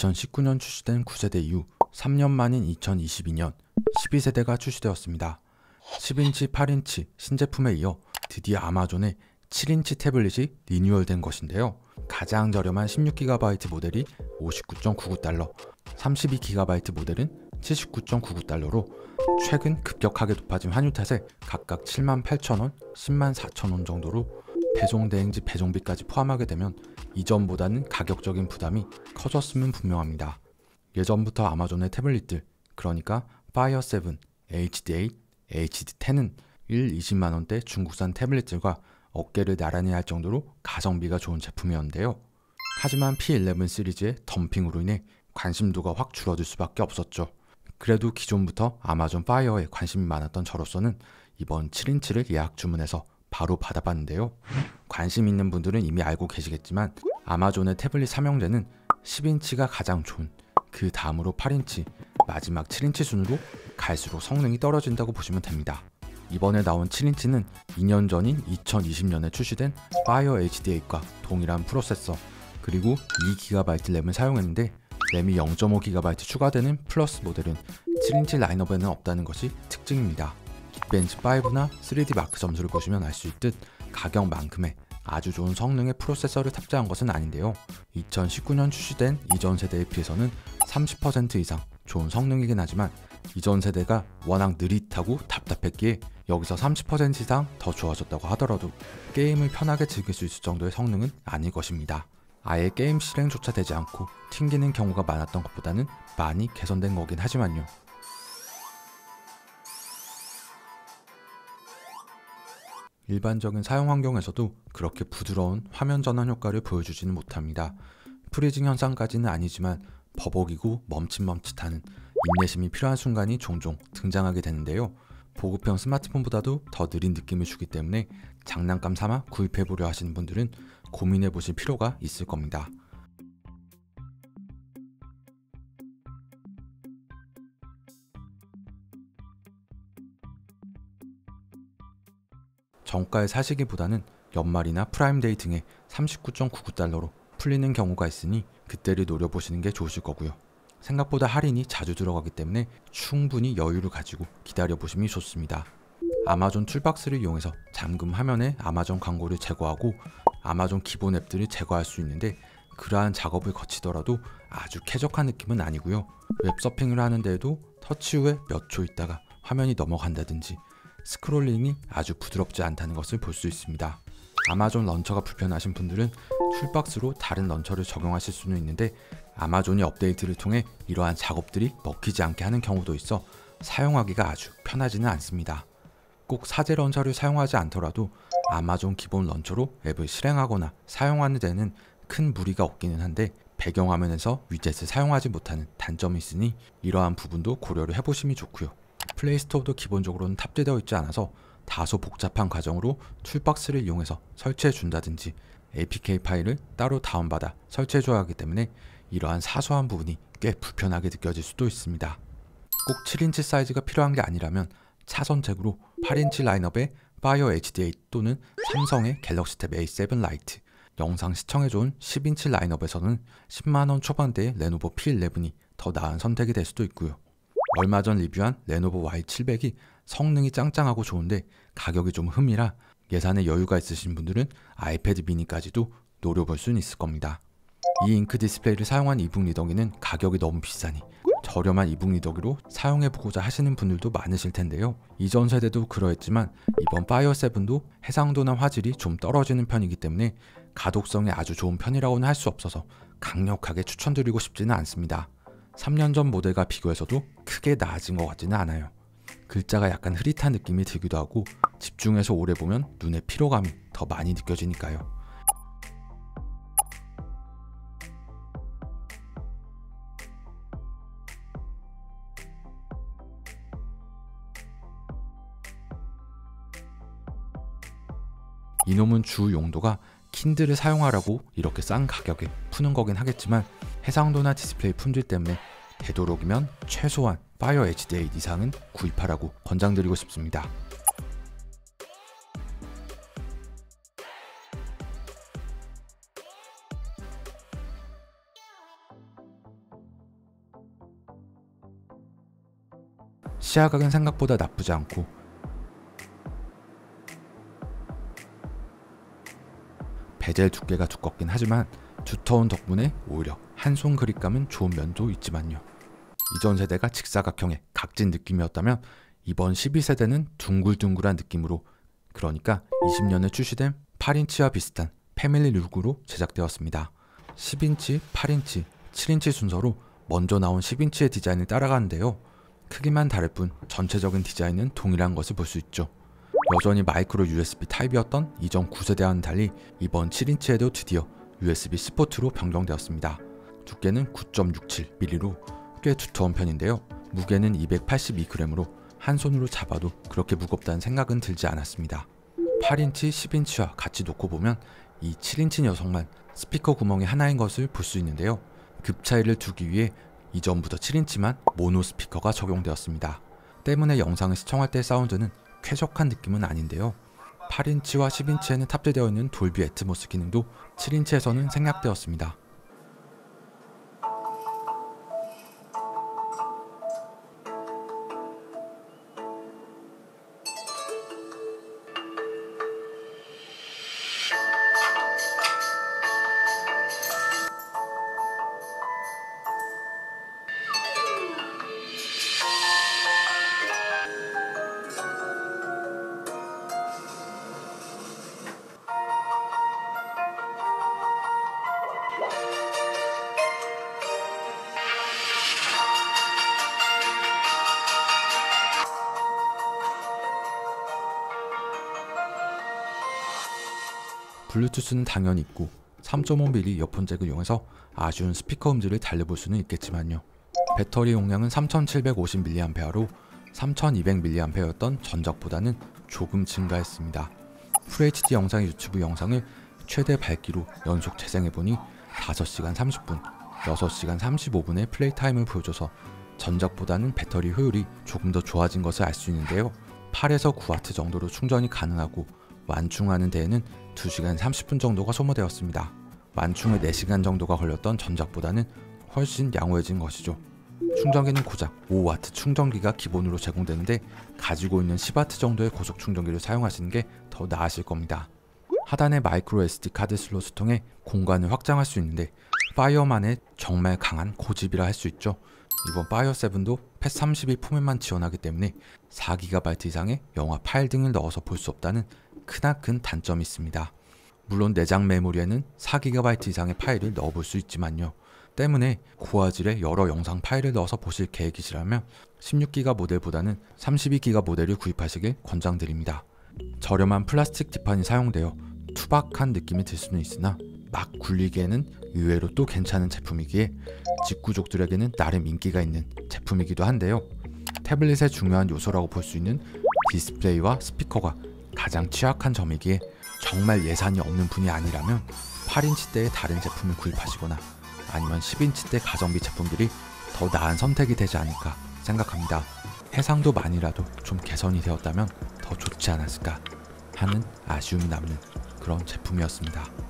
2019년 출시된 9세대 이후 3년 만인 2022년 12세대가 출시되었습니다. 10인치, 8인치 신제품에 이어 드디어 아마존의 7인치 태블릿이 리뉴얼된 것인데요. 가장 저렴한 16GB 모델이 59.99달러, 32GB 모델은 79.99달러로 최근 급격하게 높아진 환율 탓에 각각 78,000원, 104,000원 정도로 배송 대행지 배송비까지 포함하게 되면 이전보다는 가격적인 부담이 커졌으면 분명합니다. 예전부터 아마존의 태블릿들, 그러니까 파이어 7, HD8, HD10은 1, 20만원대 중국산 태블릿들과 어깨를 나란히 할 정도로 가성비가 좋은 제품이었는데요. 하지만 P11 시리즈의 덤핑으로 인해 관심도가 확 줄어들 수밖에 없었죠. 그래도 기존부터 아마존 파이어에 관심이 많았던 저로서는 이번 7인치를 예약 주문해서 바로 받아봤는데요. 관심 있는 분들은 이미 알고 계시겠지만 아마존의 태블릿 삼형제는 10인치가 가장 좋은 그 다음으로 8인치, 마지막 7인치 순으로 갈수록 성능이 떨어진다고 보시면 됩니다. 이번에 나온 7인치는 2년 전인 2020년에 출시된 파이어 HD8과 동일한 프로세서 그리고 2GB 램을 사용했는데 램이 0.5GB 추가되는 플러스 모델은 7인치 라인업에는 없다는 것이 특징입니다. 빅벤치 5나 3D 마크 점수를 보시면 알 수 있듯 가격만큼의 아주 좋은 성능의 프로세서를 탑재한 것은 아닌데요. 2019년 출시된 이전 세대에 비해서는 30% 이상 좋은 성능이긴 하지만 이전 세대가 워낙 느릿하고 답답했기에 여기서 30% 이상 더 좋아졌다고 하더라도 게임을 편하게 즐길 수 있을 정도의 성능은 아닐 것입니다. 아예 게임 실행조차 되지 않고 튕기는 경우가 많았던 것보다는 많이 개선된 거긴 하지만요. 일반적인 사용 환경에서도 그렇게 부드러운 화면 전환 효과를 보여주지는 못합니다. 프리징 현상까지는 아니지만 버벅이고 멈칫멈칫하는 인내심이 필요한 순간이 종종 등장하게 되는데요. 보급형 스마트폰보다도 더 느린 느낌을 주기 때문에 장난감 삼아 구입해보려 하시는 분들은 고민해 보실 필요가 있을 겁니다. 정가에 사시기보다는 연말이나 프라임데이 등에 39.99달러로 풀리는 경우가 있으니 그때를 노려보시는 게 좋으실 거고요. 생각보다 할인이 자주 들어가기 때문에 충분히 여유를 가지고 기다려보심이 좋습니다. 아마존 toolbox를 이용해서 잠금 화면에 아마존 광고를 제거하고 아마존 기본 앱들을 제거할 수 있는데 그러한 작업을 거치더라도 아주 쾌적한 느낌은 아니고요. 웹서핑을 하는데도 터치 후에 몇 초 있다가 화면이 넘어간다든지 scrolling이 아주 부드럽지 않다는 것을 볼 수 있습니다. 아마존 launcher가 불편하신 분들은 toolbox로 다른 launcher를 적용하실 수는 있는데 아마존이 업데이트를 통해 이러한 작업들이 먹히지 않게 하는 경우도 있어 사용하기가 아주 편하지는 않습니다. 꼭 사제 launcher를 사용하지 않더라도 아마존 기본 launcher로 앱을 실행하거나 사용하는 데는 큰 무리가 없기는 한데 배경화면에서 위젯을 사용하지 못하는 단점이 있으니 이러한 부분도 고려를 해보심이 좋고요. 플레이스토어도 기본적으로는 탑재되어 있지 않아서 다소 복잡한 과정으로 toolbox를 이용해서 설치해 준다든지 APK 파일을 따로 다운받아 설치해 줘야 하기 때문에 이러한 사소한 부분이 꽤 불편하게 느껴질 수도 있습니다. 꼭 7인치 사이즈가 필요한 게 아니라면 차선책으로 8인치 라인업의 파이어 HD8 또는 삼성의 갤럭시 탭 A7 라이트 영상 시청에 좋은 10인치 라인업에서는 10만원 초반대의 레노버 P11이 더 나은 선택이 될 수도 있고요. 얼마 전 리뷰한 레노버 Y700이 성능이 짱짱하고 좋은데 가격이 좀 흠이라 예산에 여유가 있으신 분들은 아이패드 미니까지도 노려볼 수는 있을 겁니다. E Ink 디스플레이를 사용한 e-book 리더기는 가격이 너무 비싸니 저렴한 e-book 리더기로 사용해보고자 하시는 분들도 많으실 텐데요. 이전 세대도 그러했지만 이번 파이어 7도 해상도나 화질이 좀 떨어지는 편이기 때문에 가독성이 아주 좋은 편이라고는 할 수 없어서 강력하게 추천드리고 싶지는 않습니다. 3년 전 모델과 비교해서도 크게 나아진 것 같지는 않아요. 글자가 약간 흐릿한 느낌이 들기도 하고 집중해서 오래 보면 눈의 피로감이 더 많이 느껴지니까요. 이놈은 주 용도가 킨들을 사용하라고 이렇게 싼 가격에 푸는 거긴 하겠지만 해상도나 디스플레이 품질 때문에 되도록이면 최소한 파이어 HD8 이상은 구입하라고 권장드리고 싶습니다. 시야 각은 생각보다 나쁘지 않고 베젤 두께가 두껍긴 하지만 두터운 덕분에 오히려 한 손 그립감은 좋은 면도 있지만요. 이전 세대가 직사각형의 각진 느낌이었다면 이번 12세대는 둥글둥글한 느낌으로 그러니까 20년에 출시된 8인치와 비슷한 family look으로 제작되었습니다. 10인치, 8인치, 7인치 순서로 먼저 나온 10인치의 디자인을 따라가는데요. 크기만 다를 뿐 전체적인 디자인은 동일한 것을 볼 수 있죠. 여전히 마이크로 USB 타입이었던 이전 9세대와는 달리 이번 7인치에도 드디어 USB C 포트로 변경되었습니다. 두께는 9.67mm로 꽤 두터운 편인데요. 무게는 282g으로 한 손으로 잡아도 그렇게 무겁다는 생각은 들지 않았습니다. 8인치, 10인치와 같이 놓고 보면 이 7인치 녀석만 스피커 구멍이 하나인 것을 볼 수 있는데요. 급 차이를 두기 위해 이전부터 7인치만 모노 스피커가 적용되었습니다. 때문에 영상을 시청할 때 사운드는 쾌적한 느낌은 아닌데요. 8인치와 10인치에는 탑재되어 있는 돌비 애트모스 기능도 7인치에서는 생략되었습니다. 블루투스는 당연히 있고 3.5mm 이어폰 잭을 이용해서 아쉬운 스피커 음질을 달래볼 수는 있겠지만요. 배터리 용량은 3750mAh로 3200mAh였던 전작보다는 조금 증가했습니다. FHD 영상 유튜브 영상을 최대 밝기로 연속 재생해보니 5시간 30분, 6시간 35분의 play time을 보여줘서 전작보다는 배터리 효율이 조금 더 좋아진 것을 알 수 있는데요. 8에서 9W 정도로 충전이 가능하고 완충하는 데에는 2시간 30분 정도가 소모되었습니다. 완충에 4시간 정도가 걸렸던 전작보다는 훨씬 양호해진 것이죠. 충전기는 고작 5W 충전기가 기본으로 제공되는데 가지고 있는 10W 정도의 고속 충전기를 사용하시는 게 더 나으실 겁니다. 하단에 마이크로 SD 카드 슬롯을 통해 공간을 확장할 수 있는데 파이어만의 정말 강한 고집이라 할 수 있죠. 이번 파이어 7도 FAT 32 포맷만 지원하기 때문에 4GB 이상의 영화 파일 등을 넣어서 볼 수 없다는 크나큰 단점이 있습니다. 물론 내장 메모리에는 4GB 이상의 파일을 넣어볼 수 있지만요. 때문에 고화질의 여러 영상 파일을 넣어서 보실 계획이시라면 16기가 모델보다는 32기가 모델을 구입하시길 권장드립니다. 저렴한 플라스틱 뒷판이 사용되어 투박한 느낌이 들 수는 있으나 막 굴리기에는 의외로 또 괜찮은 제품이기에 직구족들에게는 나름 인기가 있는 제품이기도 한데요. 태블릿의 중요한 요소라고 볼 수 있는 디스플레이와 스피커가 가장 취약한 점이기에 정말 예산이 없는 분이 아니라면 8인치대의 다른 제품을 구입하시거나 아니면 10인치대 가성비 제품들이 더 나은 선택이 되지 않을까 생각합니다. 해상도만이라도 좀 개선이 되었다면 더 좋지 않았을까 하는 아쉬움이 남는 그런 제품이었습니다.